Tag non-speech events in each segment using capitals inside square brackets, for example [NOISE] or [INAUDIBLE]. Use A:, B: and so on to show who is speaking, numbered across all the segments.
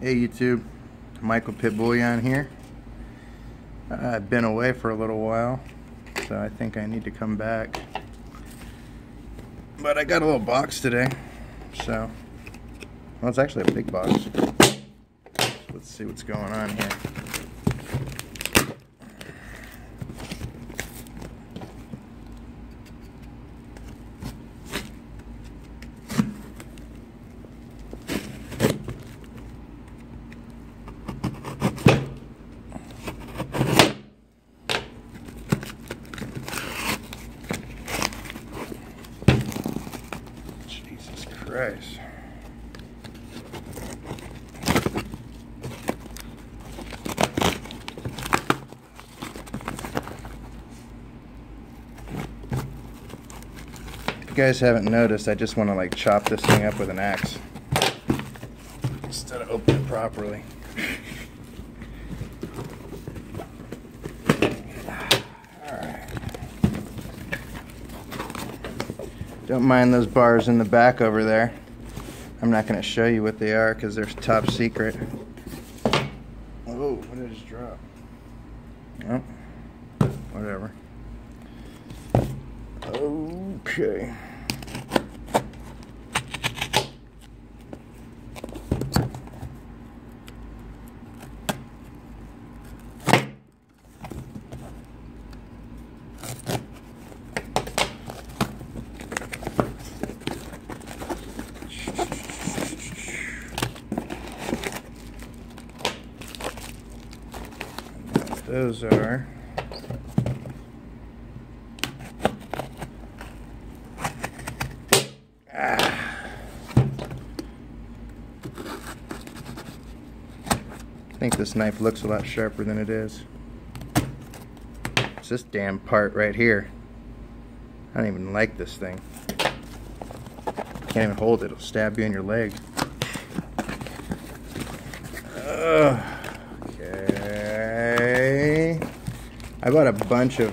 A: Hey YouTube, Michael Pit Bullion here. I've been away for a little while, so I think I need to come back. But I got a little box today, so, well it's actually a big box. Let's see what's going on here. Christ. If you guys haven't noticed, I just want to like chop this thing up with an axe instead of opening it properly. [LAUGHS] Alright. Don't mind those bars in the back over there. I'm not going to show you what they are because they're top secret. Oh, what did I just drop? Oh, whatever. Okay. Those are ah. I think this knife looks a lot sharper than it is. It's this damn part right here. I don't even like this thing. Can't even hold it, it'll stab you in your leg. Ugh. Okay. I bought a bunch of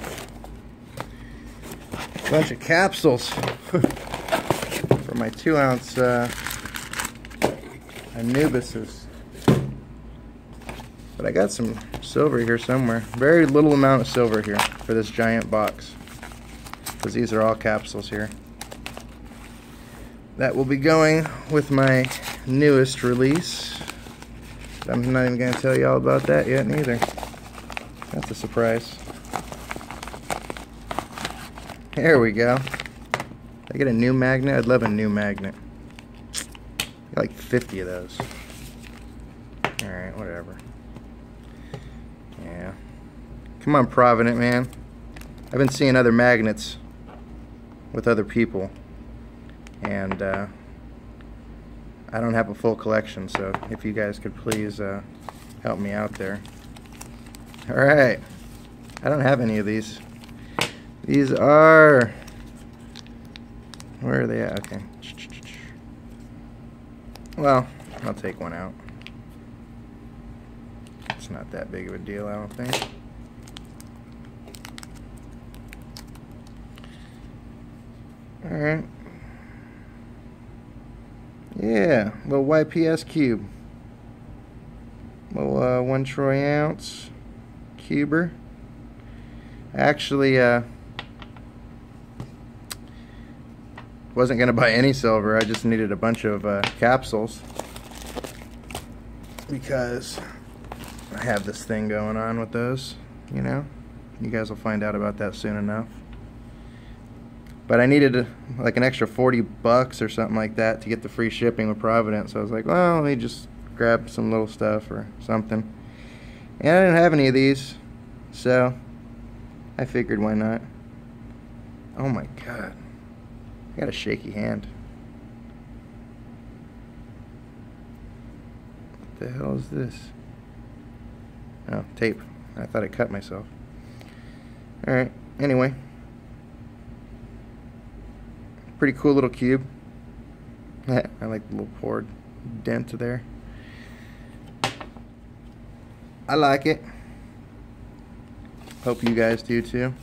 A: bunch of capsules [LAUGHS] for my two ounce uh, Anubises. But I got some silver here somewhere. Very little amount of silver here for this giant box. Because these are all capsules here. That will be going with my newest release. I'm not even going to tell you all about that yet, neither. That's a surprise. There we go. I get a new magnet? I'd love a new magnet. Like 50 of those. Alright, whatever. Yeah. Come on, Provident, man. I've been seeing other magnets with other people. And, uh, I don't have a full collection, so if you guys could please uh, help me out there. Alright. I don't have any of these. These are... Where are they at? Okay. Well, I'll take one out. It's not that big of a deal, I don't think. Alright. Yeah, little YPS cube. Little uh, one troy ounce cuber. Actually, uh, wasn't gonna buy any silver. I just needed a bunch of uh, capsules because I have this thing going on with those. You know, you guys will find out about that soon enough. But I needed a, like an extra 40 bucks or something like that to get the free shipping with Providence. So I was like, well, let me just grab some little stuff or something. And I didn't have any of these, so I figured why not. Oh my god. I got a shaky hand. What the hell is this? Oh, tape. I thought I cut myself. Alright, anyway. Pretty cool little cube. [LAUGHS] I like the little poured dent there. I like it. Hope you guys do too.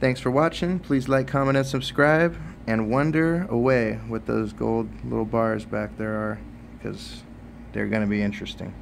A: Thanks for watching. Please like, comment, and subscribe. And wonder away what those gold little bars back there are. Because they're going to be interesting.